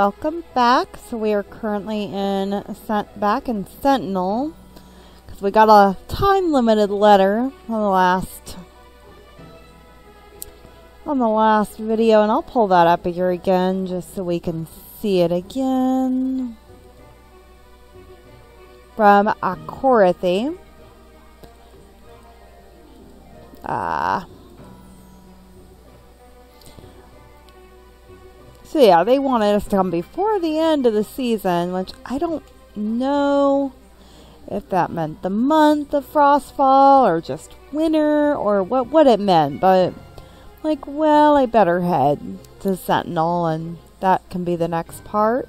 welcome back. So we are currently in back in Sentinel because we got a time limited letter on the last on the last video, and I'll pull that up here again just so we can see it again from Akorithi. Ah. Uh, So yeah, they wanted us to come before the end of the season, which I don't know if that meant the month of Frostfall or just winter or what what it meant, but like, well, I better head to Sentinel and that can be the next part.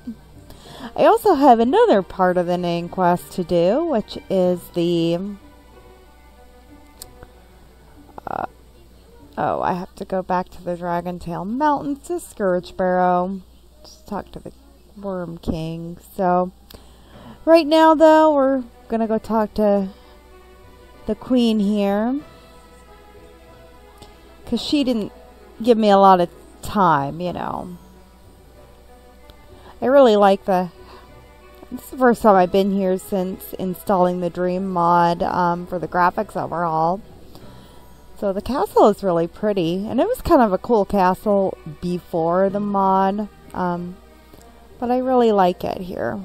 I also have another part of the name quest to do, which is the Oh, I have to go back to the Dragontail Mountains to Scourg Barrow. Just talk to the Worm King. So, right now, though, we're gonna go talk to the Queen here. Because she didn't give me a lot of time, you know. I really like the... This is the first time I've been here since installing the Dream mod um, for the graphics overhaul. So the castle is really pretty, and it was kind of a cool castle before the mod, um, but I really like it here.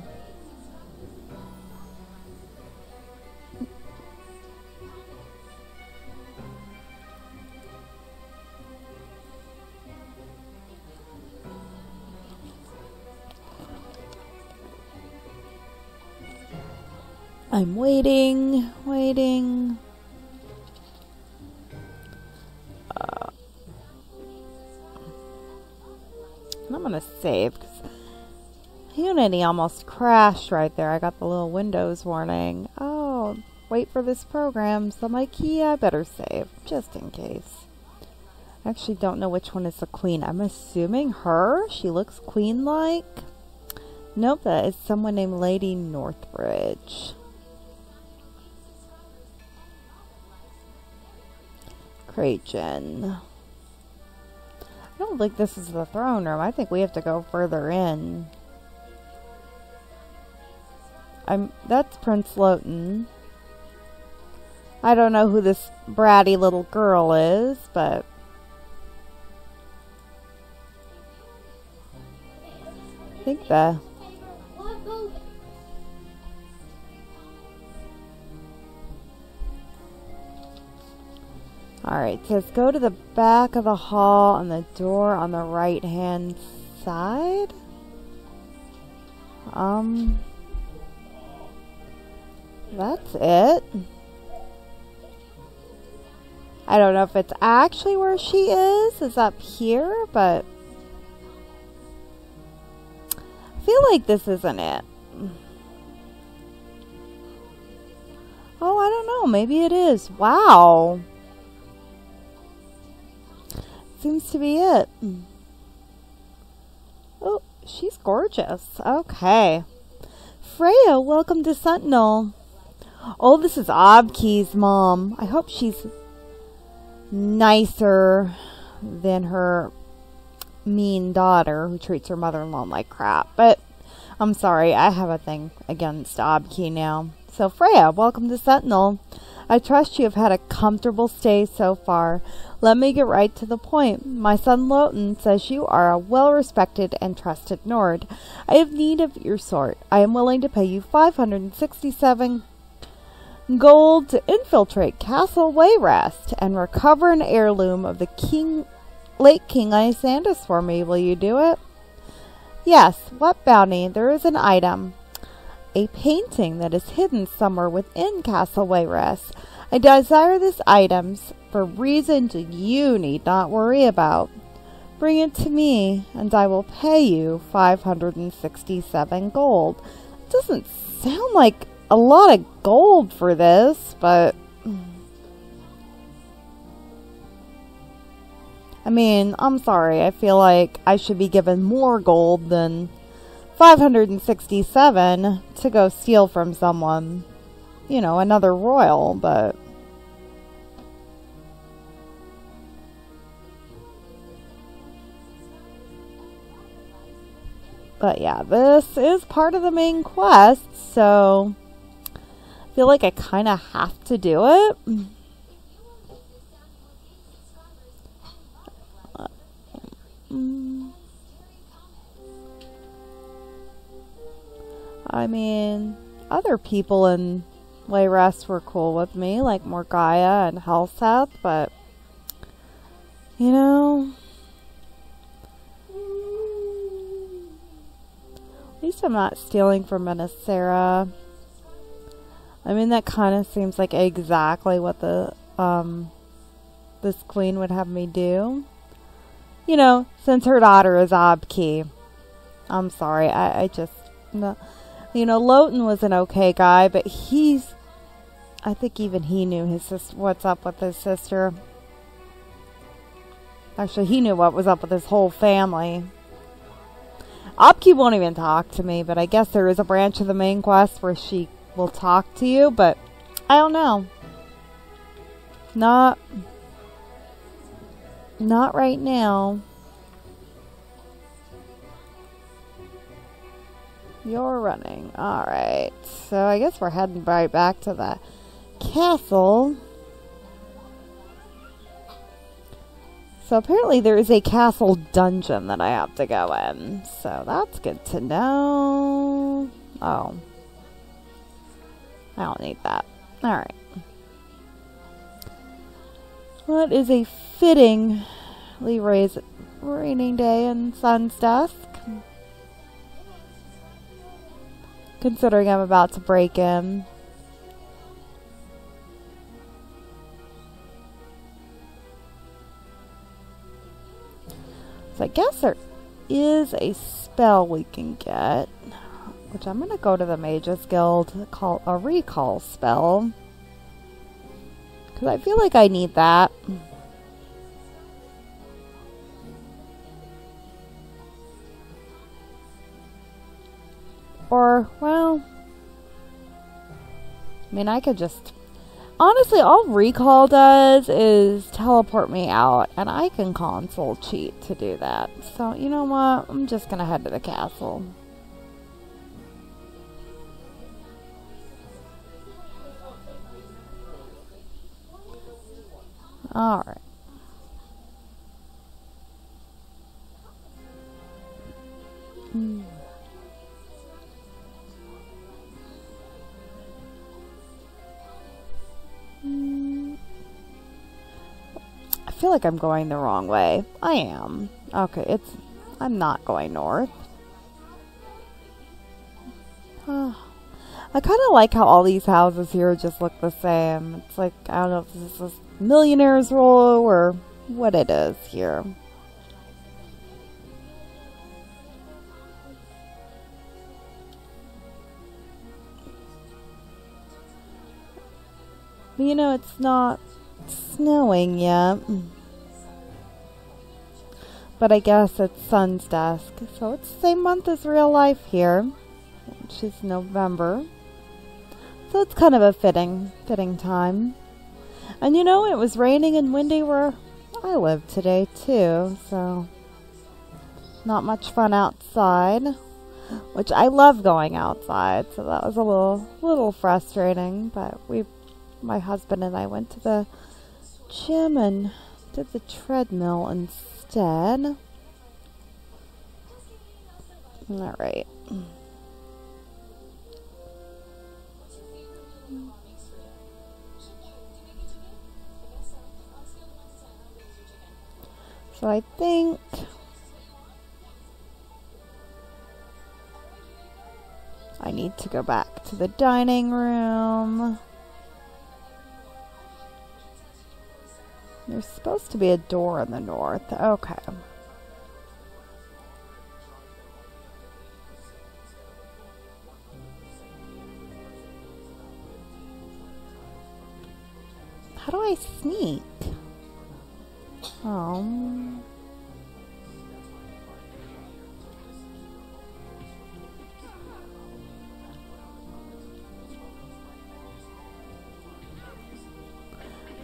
I'm waiting, waiting. I'm going to save because Unity almost crashed right there. I got the little Windows warning. Oh, wait for this program. So I'm like, yeah, I better save just in case. I actually don't know which one is the queen. I'm assuming her. She looks queen-like. Nope, that is someone named Lady Northbridge. Krajen. I don't think this is the throne room. I think we have to go further in. I'm that's Prince Lhotun. I don't know who this bratty little girl is, but I think the Alright, says go to the back of the hall on the door on the right hand side. Um, that's it. I don't know if it's actually where she is, is up here, but I feel like this isn't it. Oh, I don't know. Maybe it is. Wow seems to be it. Oh, she's gorgeous. Okay. Freya, welcome to Sentinel. Oh, this is Aubk-i's mom. I hope she's nicer than her mean daughter who treats her mother-in-law like crap. But I'm sorry, I have a thing against Aubk-i now. So Freya, welcome to Sentinel. I trust you have had a comfortable stay so far. Let me get right to the point. My son Lhotun says you are a well-respected and trusted Nord. I have need of your sort. I am willing to pay you 567 gold to infiltrate Castle Wayrest and recover an heirloom of the King, late King Lysandus for me. Will you do it? Yes. What bounty? There is an item a painting that is hidden somewhere within Castle Wayrest. I desire this items for reasons you need not worry about. Bring it to me, and I will pay you 567 gold. It doesn't sound like a lot of gold for this, but... I mean, I'm sorry. I feel like I should be given more gold than 567 to go steal from someone. You know, another royal, but... But yeah, this is part of the main quest, so I feel like I kind of have to do it. I mean, other people in Wayrest were cool with me, like Morgiah and Helseth, but you know, at least I'm not stealing from Mynisera. I mean, that kind of seems like exactly what the um, this queen would have me do. You know, since her daughter is Aubk-i. I'm sorry, I, I just no. You know, Lhotun was an okay guy, but he's. I think even he knew his sis- what's up with his sister. Actually, he knew what was up with his whole family. Aubk-i won't even talk to me, but I guess there is a branch of the main quest where she will talk to you, but I don't know. Not not right now. You're running. Alright. So I guess we're heading right back to the castle. So apparently there is a castle dungeon that I have to go in. So that's good to know. Oh. I don't need that. Alright. What is a fitting Leroy's raining day in Sun's Dusk? Considering I'm about to break him. So I guess there is a spell we can get. Which I'm going to go to the Mages Guild call a recall spell. Because I feel like I need that. Or, well, I mean, I could just. Honestly, all recall does is teleport me out, and I can console cheat to do that. So, you know what? I'm just gonna head to the castle. Alright. Hmm. Feel like I'm going the wrong way. I am. Okay, it's... I'm not going north. I kind of like how all these houses here just look the same. It's like, I don't know if this is millionaire's row or what it is here. You know, it's not snowing yet. But I guess it's Sun's Dusk, so it's the same month as real life here, which is November. So it's kind of a fitting, fitting time. And you know, it was raining and windy where I live today too, so not much fun outside. Which I love going outside, so that was a little little frustrating, but we my husband and I went to the gym and did the treadmill instead. All right. So I think I need to go back to the dining room. There's supposed to be a door in the north. Okay. How do I sneak? Um...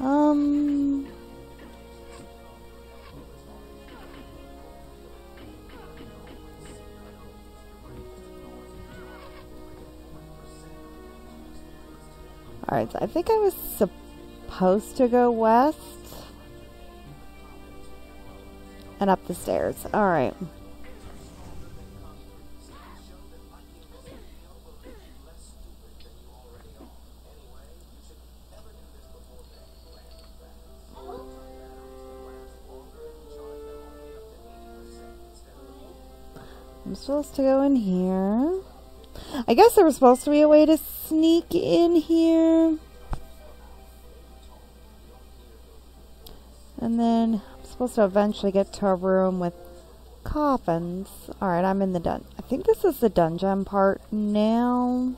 Um... Alright, so I think I was supposed to go west. And up the stairs. Alright. I'm supposed to go in here. I guess there was supposed to be a way to sneak in here. And then I'm supposed to eventually get to a room with coffins. Alright, I'm in the dun. I think this is the dungeon part now.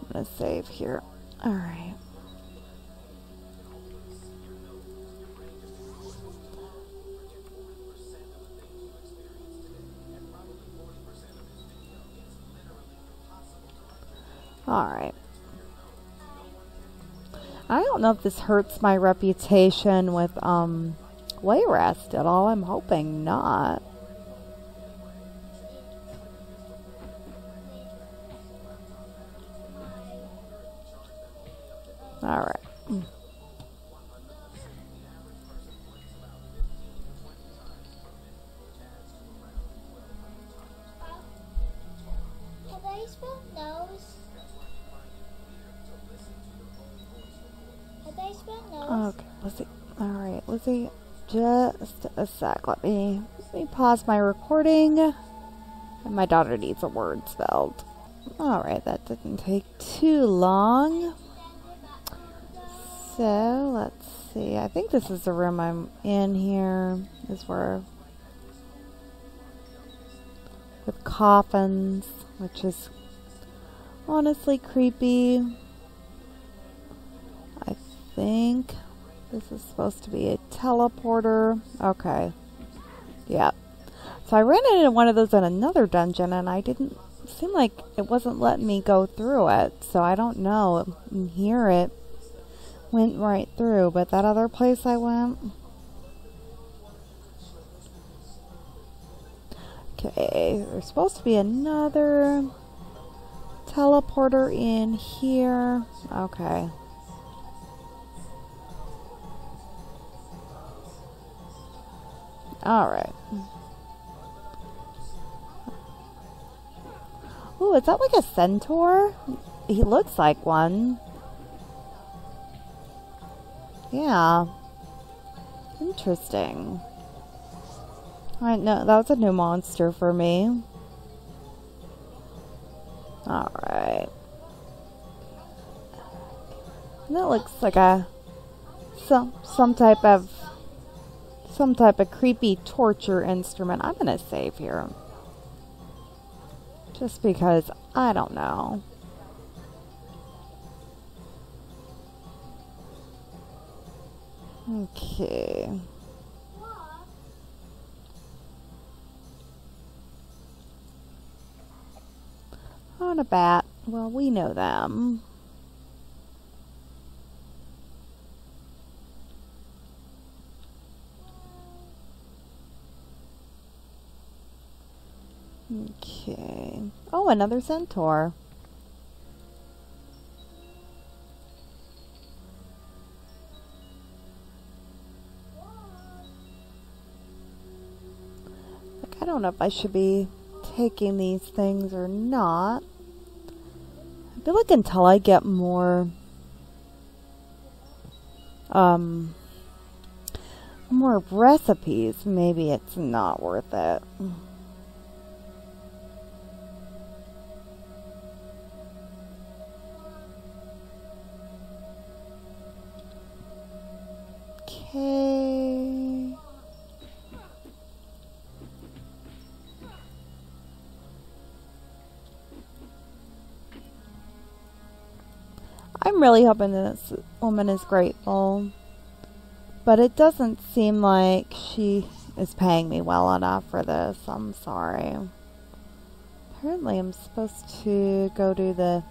I'm going to save here. Alright. Alright. I don't know if this hurts my reputation with um Wayrest at all. I'm hoping not. Sec. Let me let me pause my recording. My daughter needs a word spelled. Alright, that didn't take too long. So let's see. I think this is the room I'm in here. Is where with coffins, which is honestly creepy. I think this is supposed to be a teleporter. Okay. Yeah. So I ran into one of those in another dungeon and I didn't seem like it wasn't letting me go through it. So I don't know. In here it went right through, but that other place I went. Okay, there's supposed to be another teleporter in here. Okay. Alright. Ooh, is that like a centaur? He looks like one. Yeah. Interesting. I know that was a new monster for me. Alright. That looks like a some some type of some type of creepy torture instrument. I'm gonna save here. Just because I don't know. Okay. On a bat. Well, we know them. Okay. Oh, another centaur. Like, I don't know if I should be taking these things or not. I feel like until I get more, um, more recipes, maybe it's not worth it. I'm really hoping this woman is grateful. But it doesn't seem like she is paying me well enough for this. I'm sorry. Apparently I'm supposed to go to the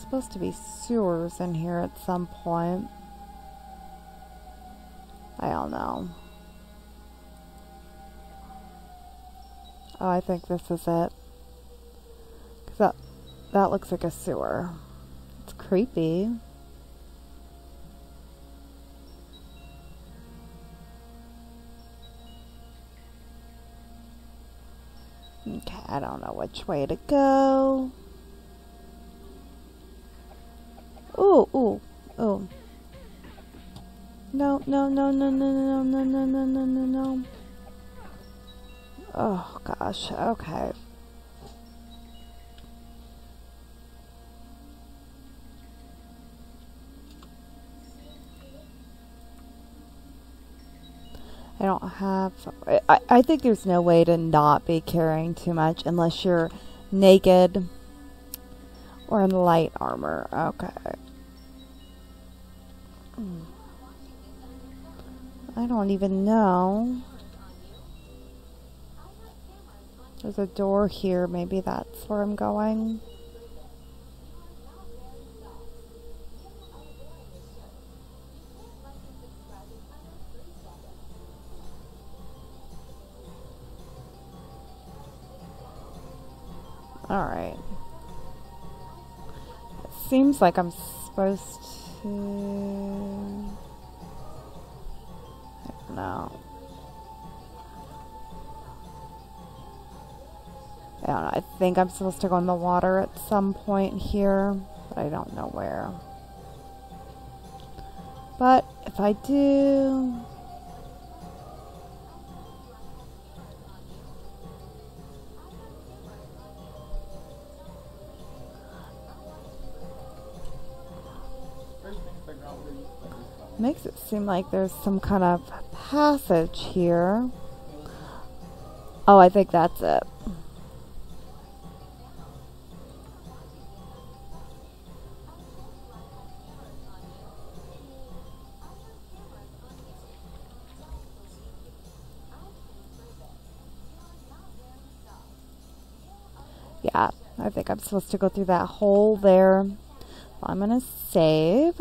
supposed to be sewers in here at some point. I don't know. Oh, I think this is it. Because That that looks like a sewer. It's creepy. Okay, I don't know which way to go. Ooh, ooh, ooh. No, no, no, no, no, no, no, no, no, no, no, no. Oh gosh, okay. I don't have. I, I think there's no way to not be carrying too much unless you're naked or in light armor. Okay. I don't even know. There's a door here. Maybe that's where I'm going. Alright. Seems like I'm supposed to... I don't know. I think I'm supposed to go in the water at some point here, but I don't know where. But if I do... Makes it seem like there's some kind of passage here. Oh, I think that's it. Yeah, I think I'm supposed to go through that hole there. I'm going to save.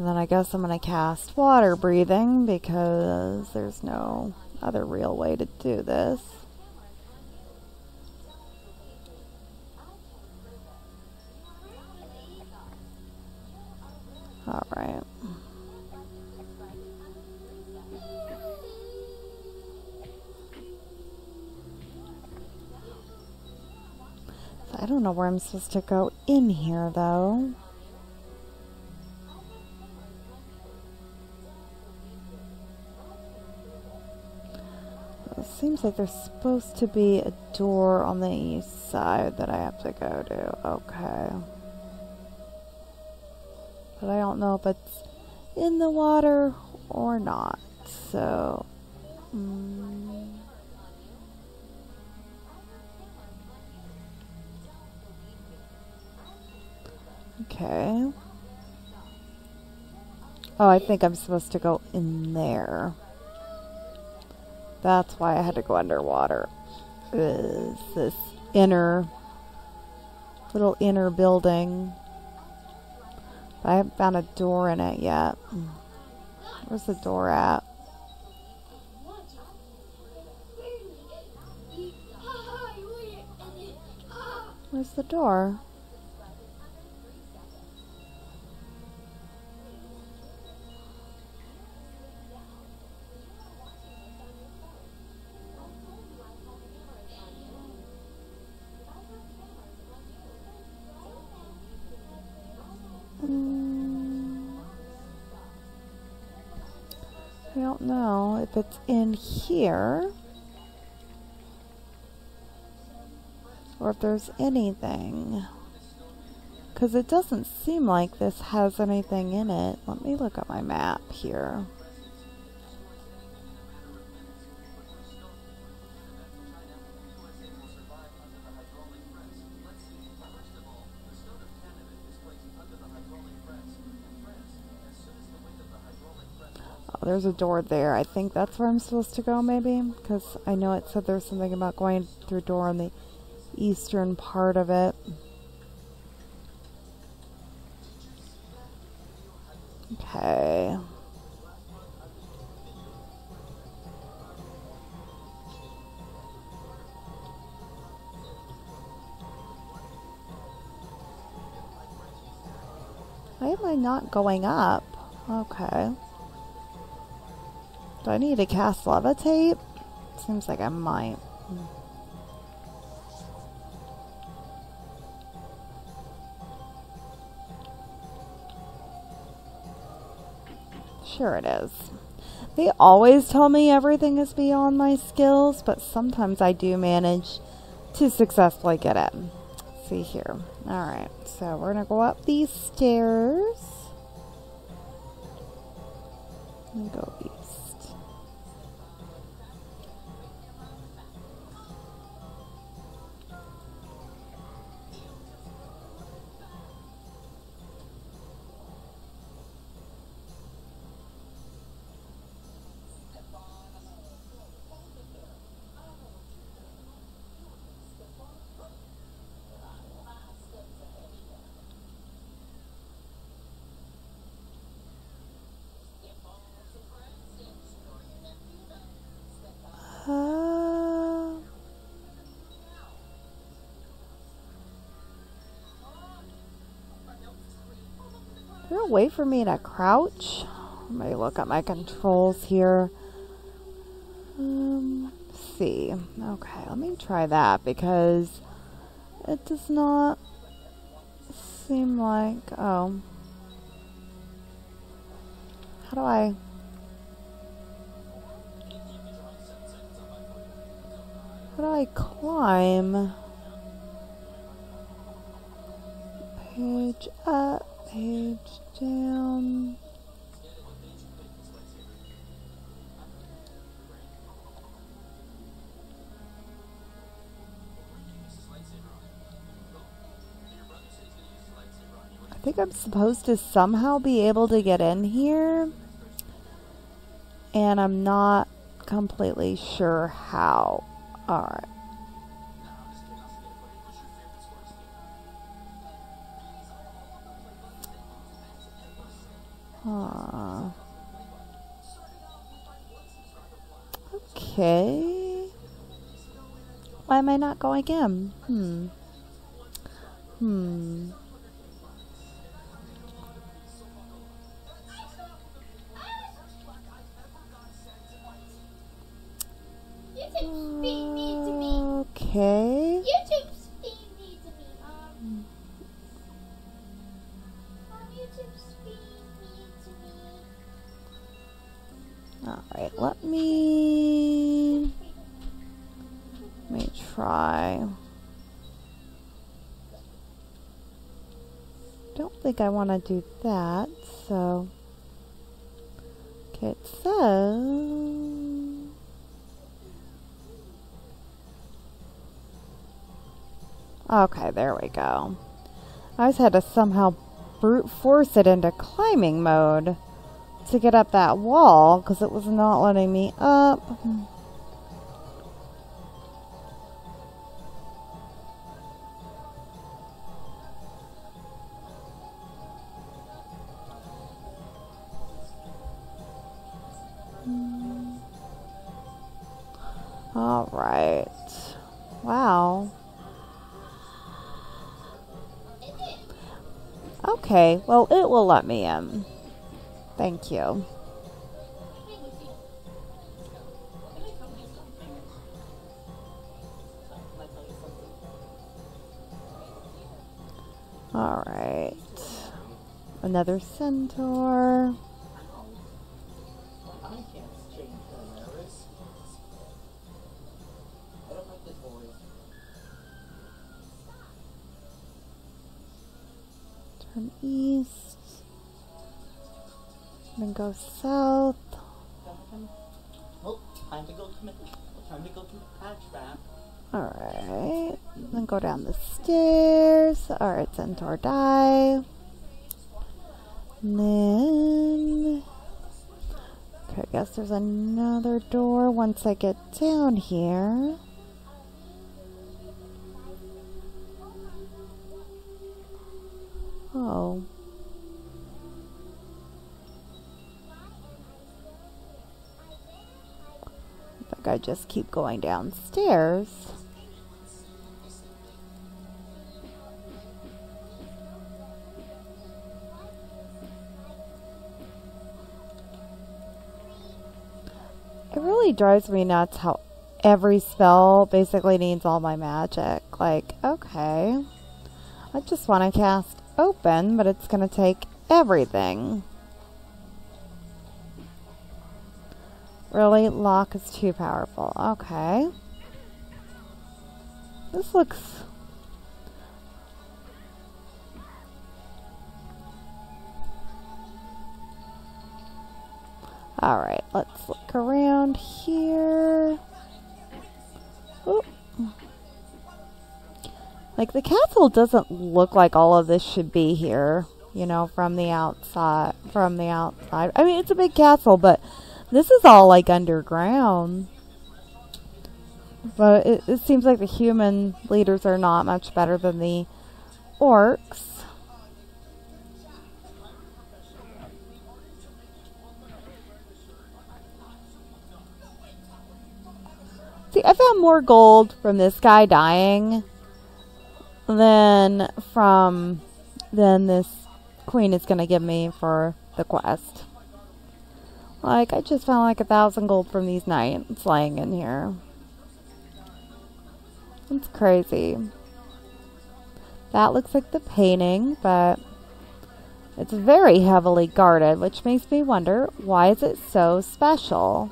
And then I guess I'm going to cast water breathing because there's no other real way to do this. Alright. I don't know where I'm supposed to go in here though. Seems like there's supposed to be a door on the east side that I have to go to. Okay. But I don't know if it's in the water or not. So. Mm. Okay. Oh, I think I'm supposed to go in there. That's why I had to go underwater. Is this inner little inner building. I haven't found a door in it yet. Where's the door at? Where's the door? It's in here or if there's anything. Because it doesn't seem like this has anything in it. Let me look at my map here. there's a door there. I think that's where I'm supposed to go, maybe? Because I know it said there's something about going through a door on the eastern part of it. Okay. Why am I not going up? Okay. Do I need to cast levitate? Seems like I might. Sure it is. They always tell me everything is beyond my skills, but sometimes I do manage to successfully get it. Let's see here. Alright, so we're going to go up these stairs. There a way for me to crouch? Let me look at my controls here. Um, see. Okay, let me try that because it does not seem like. Oh. How do I. How do I climb? Page up, page down. I think I'm supposed to somehow be able to get in here. And I'm not completely sure how. Alright. Okay. Why am I not going in? Hmm. Hmm. Okay. YouTube speak me to me. Um. Um, YouTube speak Alright, let me let me try. Don't think I want to do that, so okay, it says Okay, there we go. I just had to somehow brute force it into climbing mode to get up that wall because it was not letting me up. All right. Wow. Okay, well, it will let me in. Thank you. Alright. Another centaur. Alright, centaur die. And then. Okay, I guess there's another door once I get down here. Oh. I think I just keep going downstairs. Drives me nuts how every spell basically needs all my magic. Like, okay. I just want to cast open, but it's going to take everything. Really? Lock is too powerful. Okay. This looks... Alright, let's look around here. Oop. Like, the castle doesn't look like all of this should be here, you know, from the outside. From the outside. I mean, it's a big castle, but this is all, like, underground. But it, it seems like the human leaders are not much better than the orcs. See, I found more gold from this guy dying than from than this queen is gonna give me for the quest. Like, I just found like a thousand gold from these knights lying in here. It's crazy. That looks like the painting, but it's very heavily guarded, which makes me wonder why is it so special?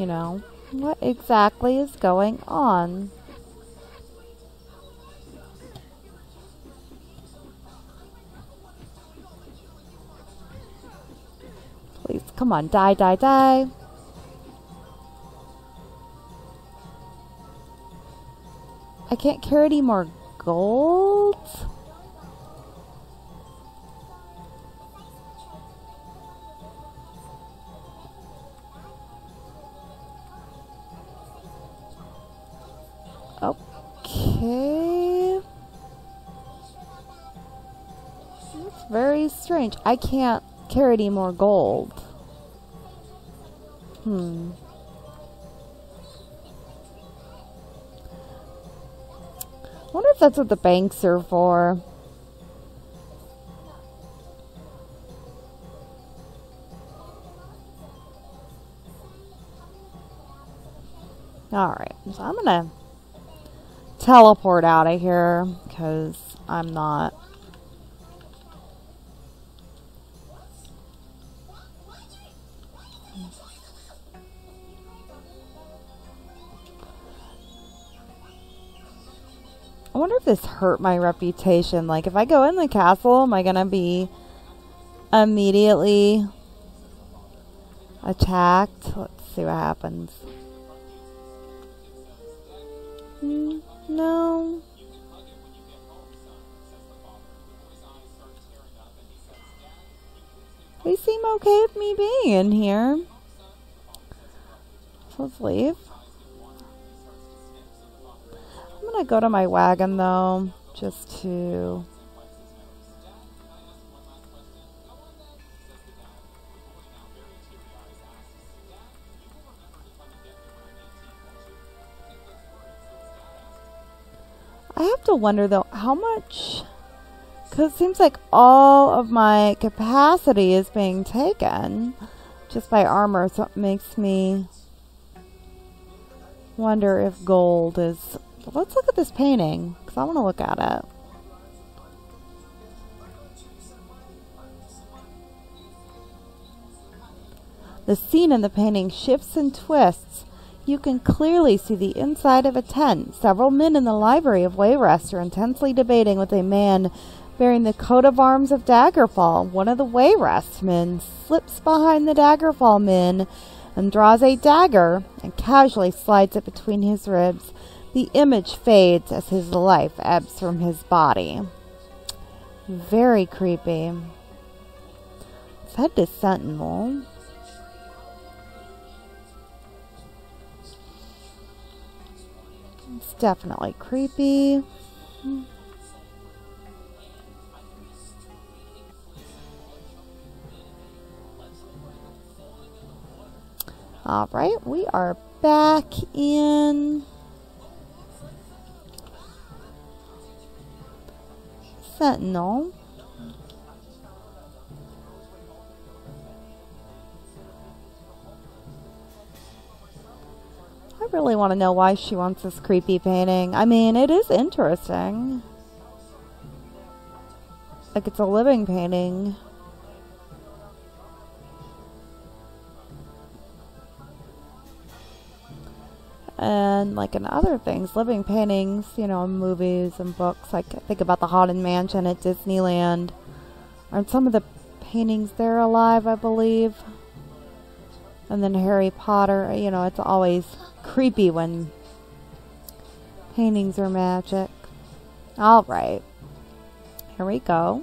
You know, what exactly is going on? Please, come on, die, die, die. I can't carry any more gold? Strange. I can't carry any more gold. Hmm. I wonder if that's what the banks are for. Alright, so I'm gonna teleport out of here because I'm not. Wonder if this hurt my reputation. Like, if I go in the castle, am I gonna be immediately attacked? Let's see what happens. Hmm. No. They seem okay with me being in here. So let's leave. I'm gonna go to my wagon though, just to I have to wonder though, how much. Because it seems like all of my capacity is being taken just by armor, so it makes me wonder if gold is. Let's look at this painting, because I want to look at it. The scene in the painting shifts and twists you can clearly see the inside of a tent. Several men in the library of Wayrest are intensely debating with a man bearing the coat of arms of Daggerfall. One of the Wayrest men slips behind the Daggerfall men and draws a dagger and casually slides it between his ribs. The image fades as his life ebbs from his body. Very creepy. Let's head to Sentinel. It's definitely creepy. All right, we are back in Sentinel. I really want to know why she wants this creepy painting. I mean, it is interesting. Like it's a living painting. Like in other things, living paintings, you know, movies and books. Like I think about the Haunted Mansion at Disneyland. Aren't some of the paintings there alive, I believe? And then Harry Potter, uh, you know, it's always creepy when paintings are magic. All right. Here we go.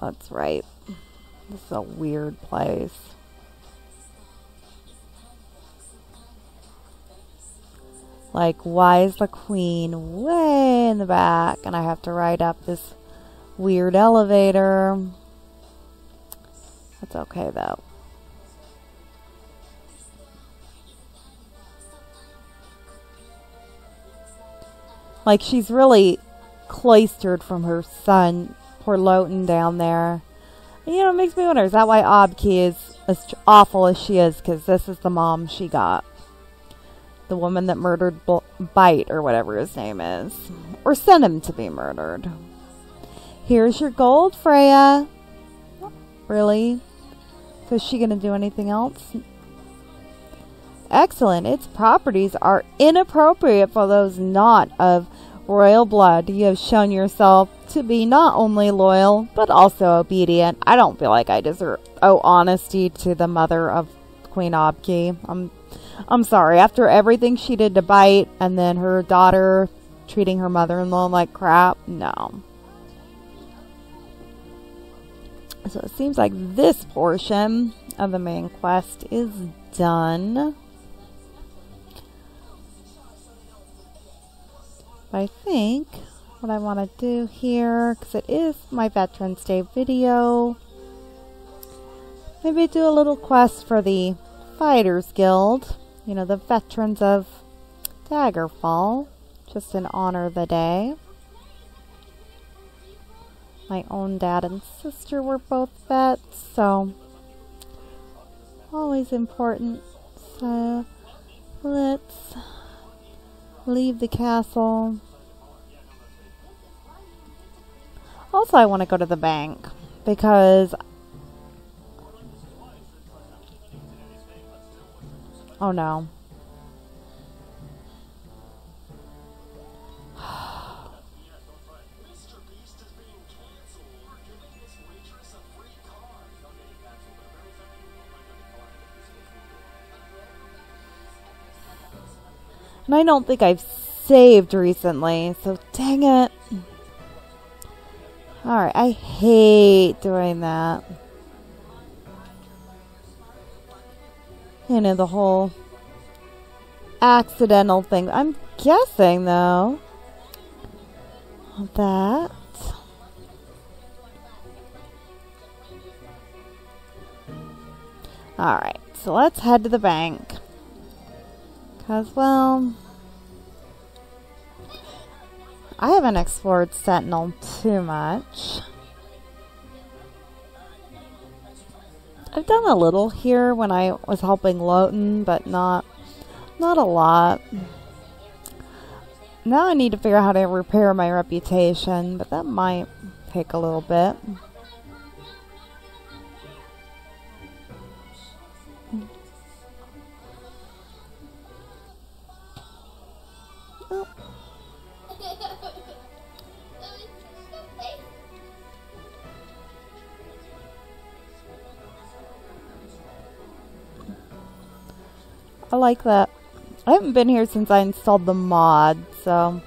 That's right. This is a weird place. Like, why is the queen way in the back and I have to ride up this weird elevator? That's okay though. Like, she's really cloistered from her son, poor Lhotun down there. You know, it makes me wonder is that why Aubk-i is as awful as she is? Because this is the mom she got the woman that murdered B- Bite or whatever his name is, or sent him to be murdered. Here's your gold, Freya. Really? So is she going to do anything else? Excellent. Its properties are inappropriate for those not of royal blood. You have shown yourself to be not only loyal, but also obedient. I don't feel like I deserve oh honesty to the mother of Queen Aubk-i. I'm I'm sorry. After everything she did to Bite and then her daughter treating her mother-in-law like crap, no. So it seems like this portion of the main quest is done. I think what I want to do here, because it is my Veterans Day video, maybe do a little quest for the Fighters Guild you know, the veterans of Daggerfall, just in honor of the day. My own dad and sister were both vets, so always important. So let's leave the castle. Also, I want to go to the bank because Oh no. And I don't think I've saved recently, so dang it. Alright, I hate doing that. you know, the whole accidental thing. I'm guessing, though, that. Alright, so let's head to the bank. Because, well, I haven't explored Sentinel too much. I've done a little here when I was helping Lhotun, but not not a lot. Now I need to figure out how to repair my reputation, but that might take a little bit. I like that. I haven't been here since I installed the mod, so...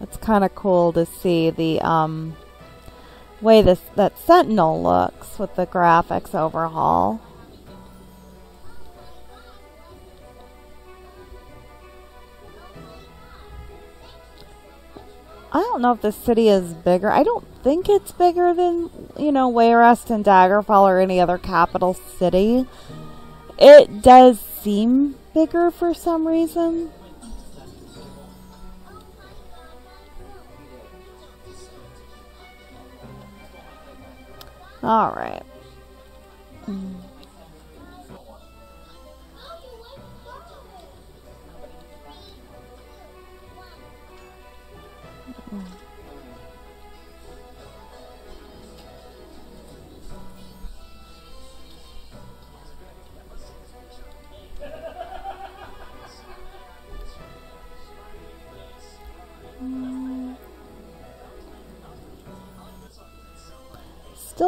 It's kind of cool to see the um, way this that Sentinel looks with the graphics overhaul. I don't know if the city is bigger. I don't think it's bigger than, you know, Wayrest and Daggerfall or any other capital city. It does seem bigger for some reason. All right. Mm.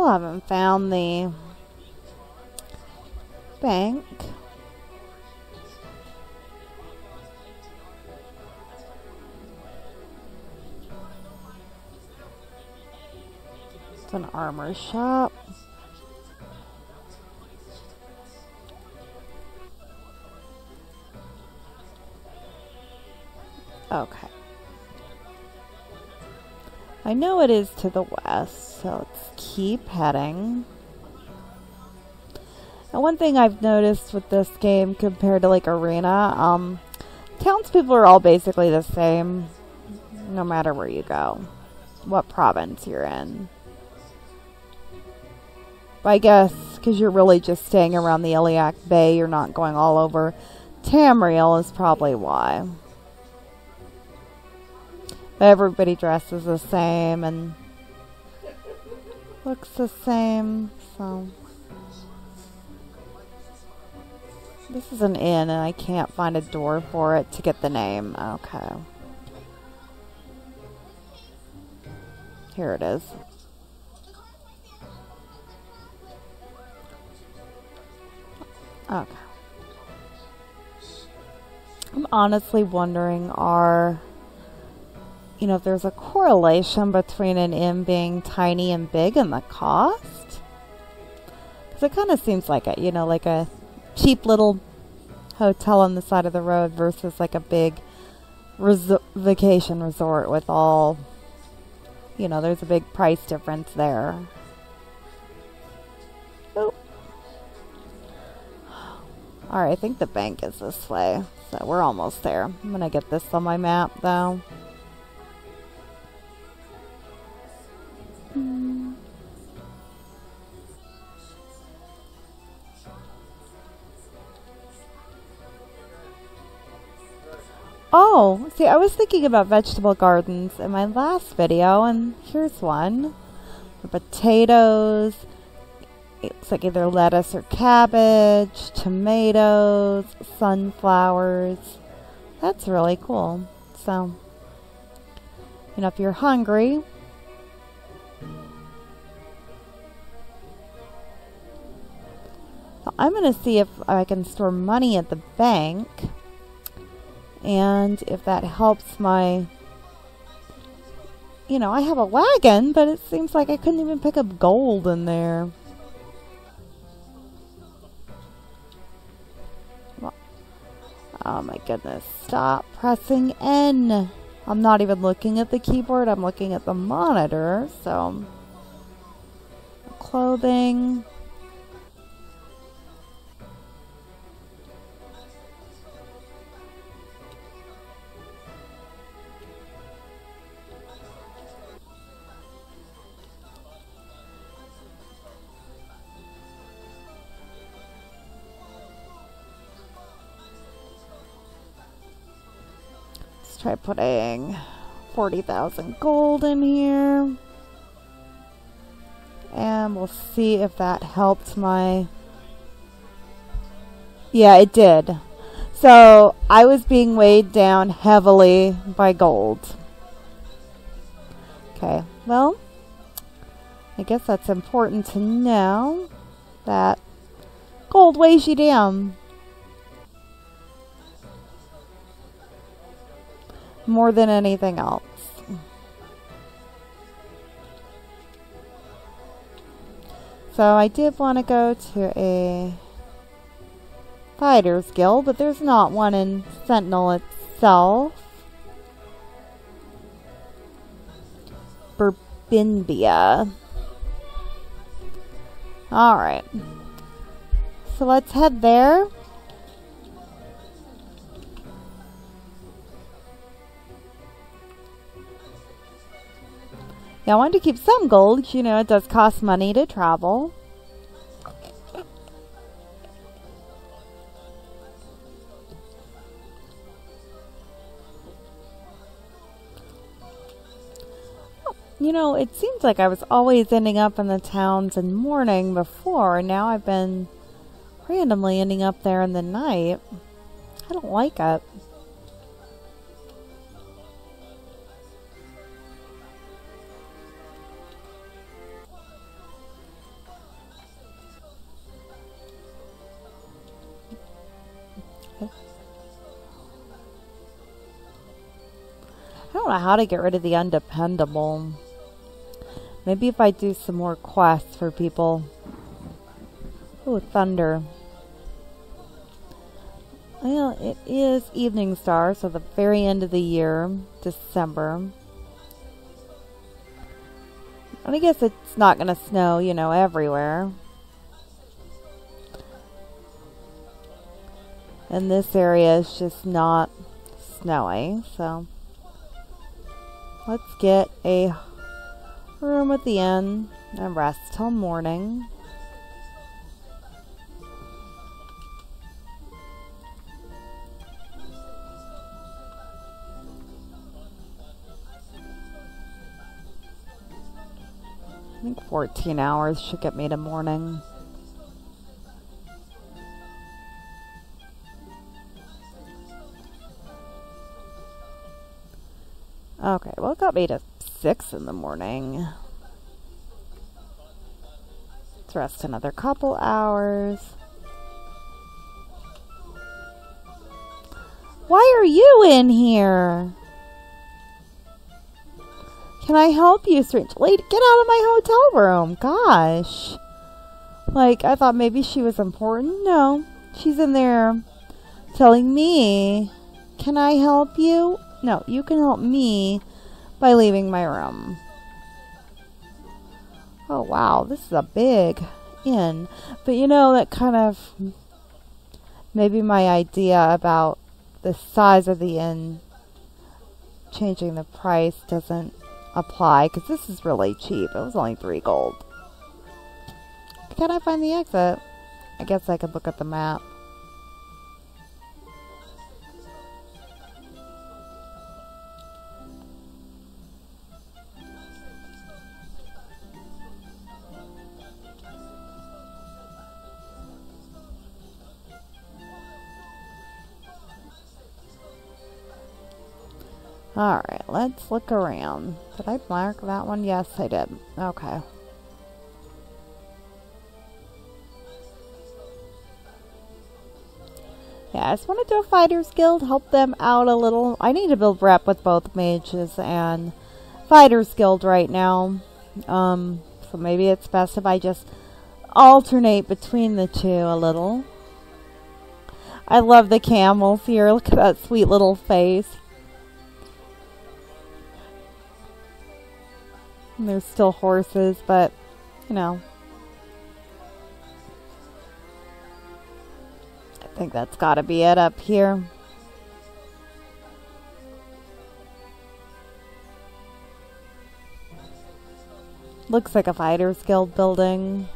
Haven't found the bank. It's an armor shop. Okay. I know it is to the west, so let's keep heading. And one thing I've noticed with this game compared to like Arena, um, townspeople are all basically the same, no matter where you go, what province you're in. But I guess because you're really just staying around the Iliac Bay, you're not going all over. Tamriel is probably why. Everybody dresses the same and looks the same, so. This is an inn and I can't find a door for it to get the name. Okay. Here it is. Okay. I'm honestly wondering are you know, if there's a correlation between an inn being tiny and big and the cost. Because it kind of seems like it, you know, like a cheap little hotel on the side of the road versus like a big res- vacation resort with all, you know, there's a big price difference there. Oh. Alright, I think the bank is this way. So we're almost there. I'm going to get this on my map though. Hmm. Oh, see, I was thinking about vegetable gardens in my last video, and here's one. The potatoes, it's like either lettuce or cabbage, tomatoes, sunflowers. That's really cool. So, you know, if you're hungry, I'm going to see if I can store money at the bank and if that helps my you know, I have a wagon, but it seems like I couldn't even pick up gold in there. Oh my goodness. Stop pressing N. I'm not even looking at the keyboard. I'm looking at the monitor. So, clothing. Putting 40,000 gold in here. And we'll see if that helped my... Yeah, it did. So, I was being weighed down heavily by gold. Okay, well, I guess that's important to know that gold weighs you down. More than anything else. So I did want to go to a Fighters Guild, but there's not one in Sentinel itself. Burbimbia. Alright. So let's head there. Yeah, I wanted to keep some gold. You know, it does cost money to travel. You know, it seems like I was always ending up in the towns in morning before, and now I've been randomly ending up there in the night. I don't like it. How to get rid of the undependable. Maybe if I do some more quests for people. Oh, thunder. Well, it is Evening Star, so the very end of the year, December. And I guess it's not going to snow, you know, everywhere. And this area is just not snowy, so let's get a room at the inn and rest till morning. I think 14 hours should get me to morning. Okay, well, it got me to 6 in the morning. Let's rest another couple hours. Why are you in here? Can I help you, strange lady? Get out of my hotel room. Gosh. Like, I thought maybe she was important. No, she's in there telling me, Can I help you? No, you can help me by leaving my room. Oh, wow, this is a big inn. But you know, that kind of maybe my idea about the size of the inn changing the price doesn't apply because this is really cheap. It was only three gold. Can I find the exit? I guess I could look at the map. Alright, let's look around. Did I mark that one? Yes, I did. Okay. Yeah, I just want to do a Fighters Guild, help them out a little. I need to build rep with both Mages and Fighters Guild right now. Um, so maybe it's best if I just alternate between the two a little. I love the camels here. Look at that sweet little face. And there's still horses, but, you know. I think that's got to be it up here. Looks like a fighter's guild building.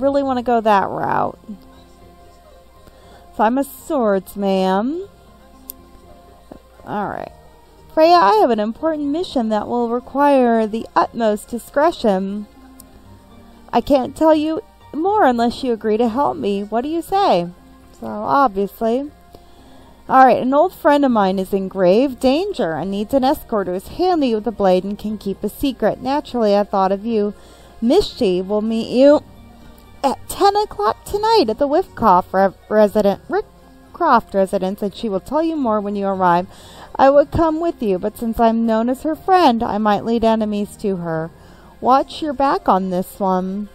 Really want to go that route. So I'm a swordsman. Alright. Freya, I have an important mission that will require the utmost discretion. I can't tell you more unless you agree to help me. What do you say? So, obviously, Alright, an old friend of mine is in grave danger and needs an escort who is handy with a blade and can keep a secret. Naturally, I thought of you. Mishti will meet you at 10 o'clock tonight at the Whiffcroft re- resident, Rick Croft residence, and she will tell you more when you arrive. I would come with you, but since I'm known as her friend, I might lead enemies to her. Watch your back on this one.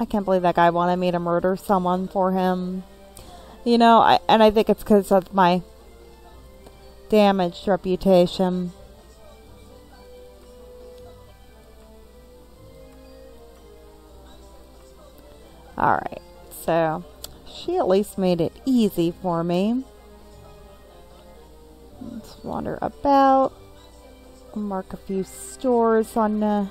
I can't believe that guy wanted me to murder someone for him. You know, I, and I think it's because of my damaged reputation. Alright, so she at least made it easy for me. Let's wander about. Mark a few stores on the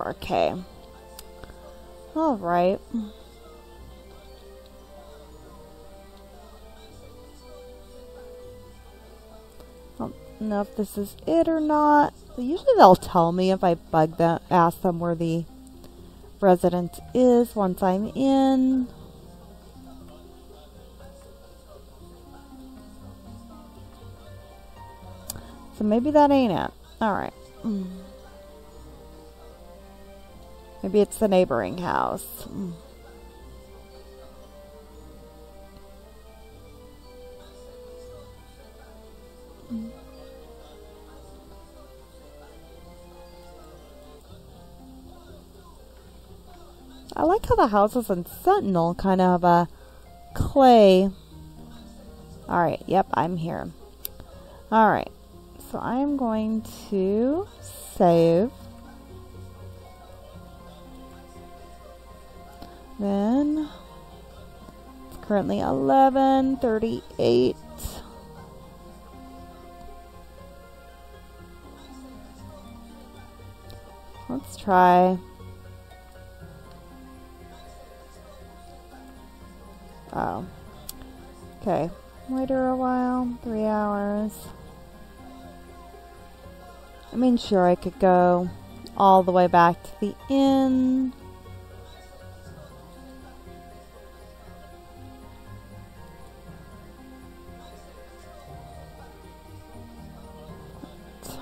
Order of RK. Alright. Don't know if this is it or not. Usually they'll tell me if I bug them, ask them where the residence is once I'm in. So maybe that ain't it. Alright. Mm. Maybe it's the neighboring house. Mm. Mm. I like how the houses in Sentinel kind of have a clay. Alright, yep, I'm here. Alright, so I'm going to save. Then it's currently 11:38. Let's try Oh. Okay. Later a while. Three hours. I mean, sure, I could go all the way back to the inn.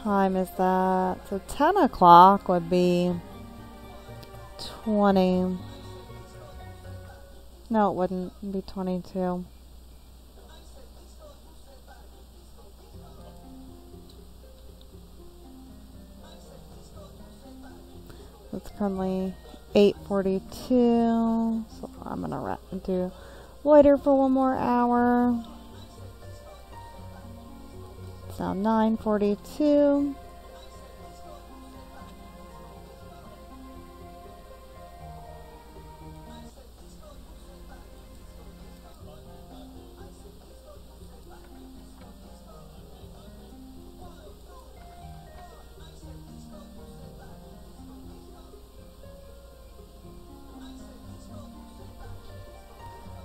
Time is that? So 10 o'clock would be 20. No, it wouldn't. It'd be 22. It's currently 8.42. So I'm going to do loiter for one more hour. Now 9.42.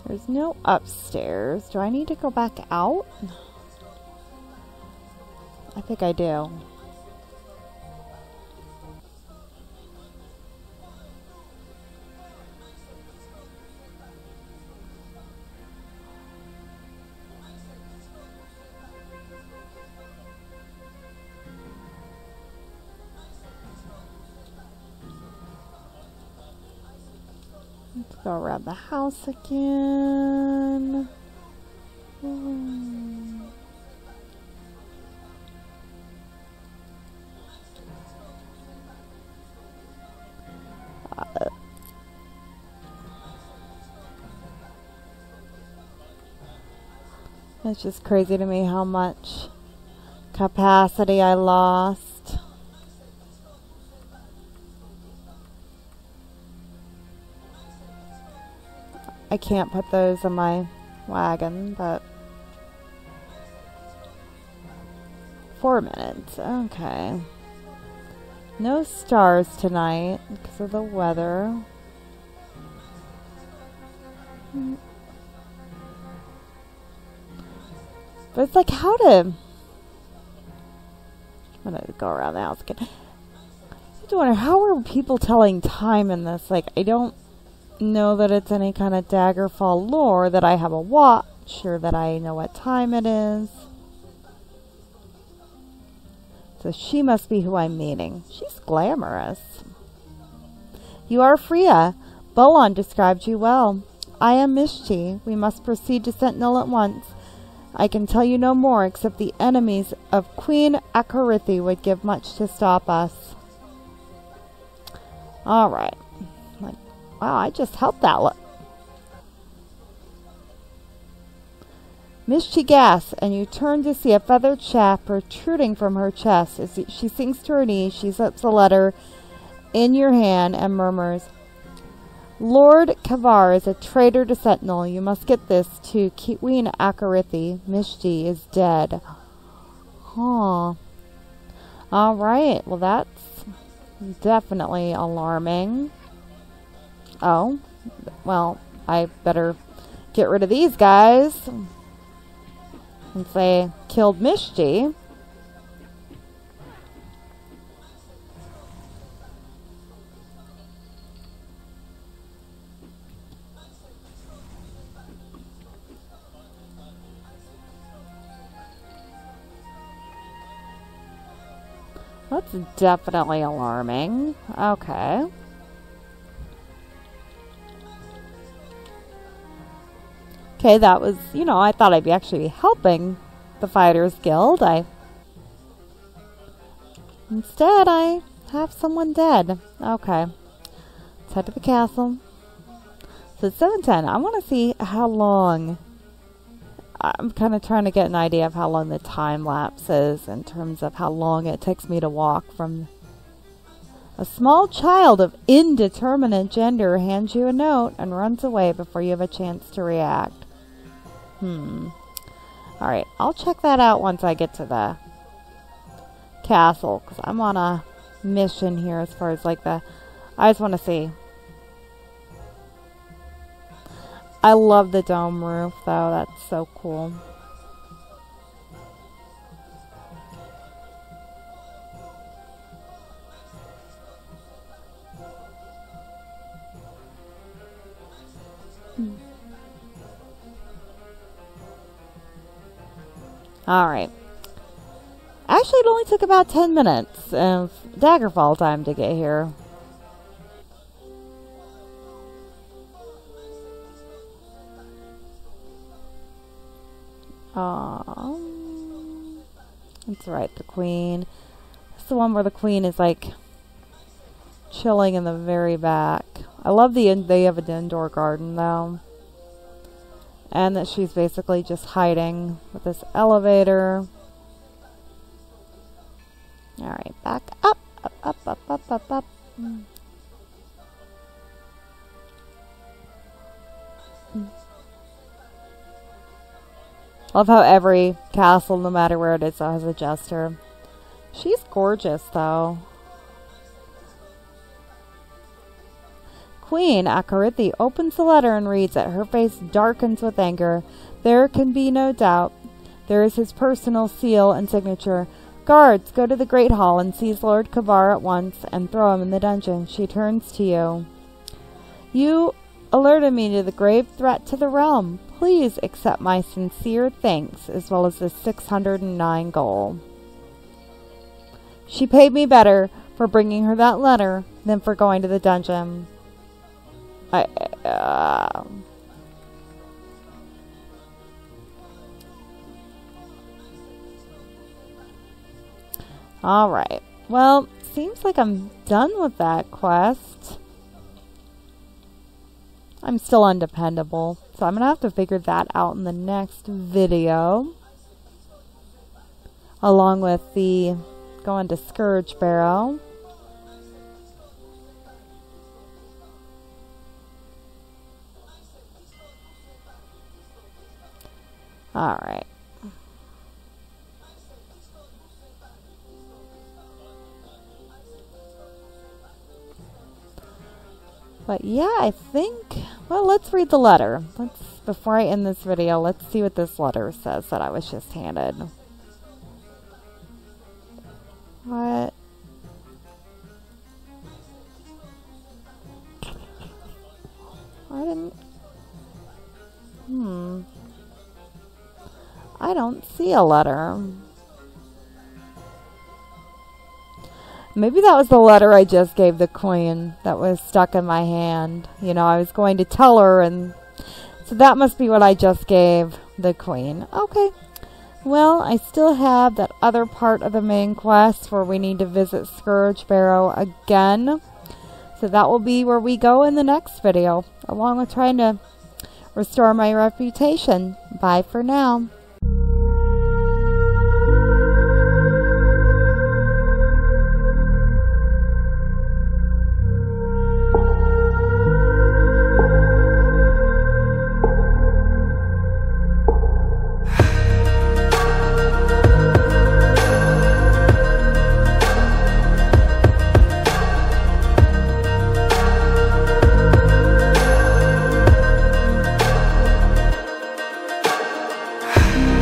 There's no upstairs. Do I need to go back out? I think I do. Let's go around the house again. Hmm. It's just crazy to me how much capacity I lost. I can't put those in my wagon, but four minutes. Okay. No stars tonight because of the weather. It's like how to. I'm gonna go around the house again. I to wonder how are people telling time in this? Like I don't know that it's any kind of Daggerfall lore that I have a watch or that I know what time it is. So she must be who I'm meeting. She's glamorous. You are Freya. Bolon described you well. I am Mishti. We must proceed to Sentinel at once. I can tell you no more except the enemies of Queen Akorithi would give much to stop us. Alright. Like, wow, I just helped that. Lo- Mishti gasps, and you turn to see a feathered shaft protruding from her chest. As she sinks to her knees, she slips a letter in your hand and murmurs, Lord K'avar is a traitor to Sentinel. You must get this to Queen Akorithi. Mishti is dead. Huh. Alright, well that's definitely alarming. Oh, well, I better get rid of these guys. Since they killed Mishti. That's definitely alarming. Okay. Okay, that was, you know, I thought I'd be actually helping the Fighters Guild. I Instead, I have someone dead. Okay. Let's head to the castle. So it's 710. I want to see how long I'm kind of trying to get an idea of how long the time lapse is in terms of how long it takes me to walk from a small child of indeterminate gender hands you a note and runs away before you have a chance to react. Hmm. Alright, I'll check that out once I get to the castle because I'm on a mission here as far as like the. I just want to see I love the dome roof though. That's so cool. Hmm. All right. Actually, it only took about 10 minutes of Daggerfall time to get here. That's right, the queen. It's the one where the queen is like chilling in the very back. I love the in- they have an indoor garden though, and that she's basically just hiding with this elevator. All right, back up, up, up, up, up, up, up. Love how every castle, no matter where it is, has a jester. She's gorgeous, though. Queen Akorithi opens the letter and reads it. Her face darkens with anger. There can be no doubt. There is his personal seal and signature. Guards, go to the Great Hall and seize Lord K'avar at once and throw him in the dungeon. She turns to you. You alerted me to the grave threat to the realm. Please accept my sincere thanks as well as the 609 goal. She paid me better for bringing her that letter than for going to the dungeon. I. Uh, Alright. Well, seems like I'm done with that quest. I'm still undependable. So I'm going to have to figure that out in the next video. Along with the going to Scourg Barrow. All right. But yeah, I think, well, let's read the letter. Let's, before I end this video, let's see what this letter says that I was just handed. What? I didn't. Hmm. I don't see a letter. Maybe that was the letter I just gave the queen that was stuck in my hand. You know, I was going to tell her, and so that must be what I just gave the queen. Okay. Well, I still have that other part of the main quest where we need to visit Scourg Barrow again. So that will be where we go in the next video, along with trying to restore my reputation. Bye for now.